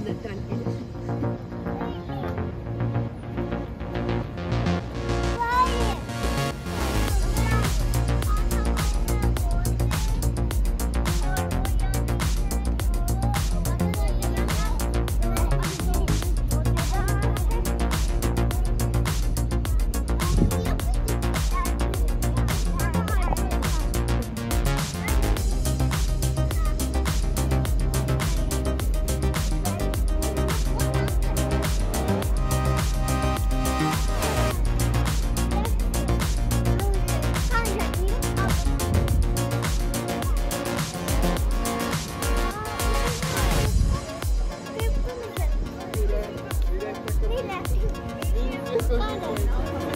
No, tranquila. Thank you.